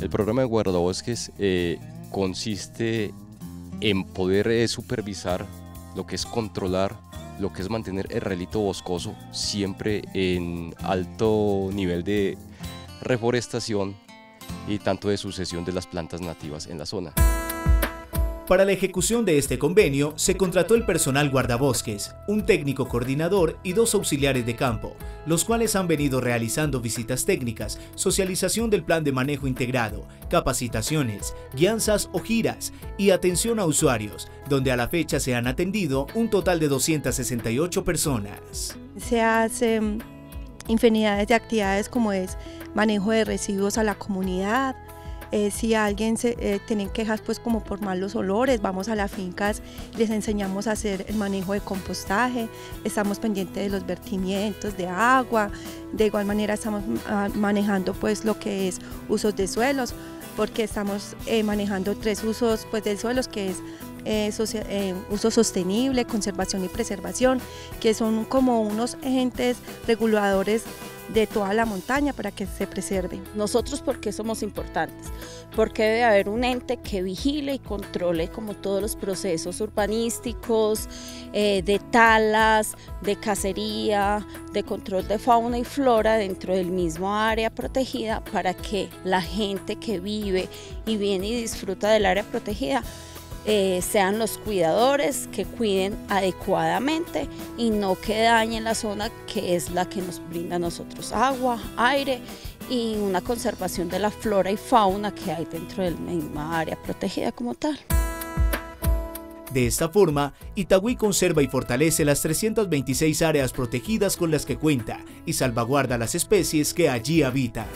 El programa de guardabosques eh, consiste en poder eh, supervisar lo que es controlar, lo que es mantener el relito boscoso siempre en alto nivel de reforestación y tanto de sucesión de las plantas nativas en la zona. Para la ejecución de este convenio se contrató el personal guardabosques, un técnico coordinador y dos auxiliares de campo, los cuales han venido realizando visitas técnicas, socialización del plan de manejo integrado, capacitaciones, guianzas o giras y atención a usuarios, donde a la fecha se han atendido un total de 268 personas. Se hacen infinidades de actividades como es manejo de residuos a la comunidad, eh, si alguien se, eh, tiene quejas pues como por malos olores, vamos a las fincas, les enseñamos a hacer el manejo de compostaje, estamos pendientes de los vertimientos de agua, de igual manera estamos ah, manejando pues lo que es usos de suelos, porque estamos eh, manejando tres usos pues de suelos que es uso sostenible, conservación y preservación, que son como unos agentes reguladores de toda la montaña para que se preserve. Nosotros, ¿por qué somos importantes? Porque debe haber un ente que vigile y controle como todos los procesos urbanísticos, eh, de talas, de cacería, de control de fauna y flora dentro del mismo área protegida para que la gente que vive y viene y disfruta del área protegida eh, sean los cuidadores que cuiden adecuadamente y no que dañen la zona que es la que nos brinda a nosotros agua, aire y una conservación de la flora y fauna que hay dentro de la misma área protegida como tal. De esta forma, Itagüí conserva y fortalece las 326 áreas protegidas con las que cuenta y salvaguarda las especies que allí habitan.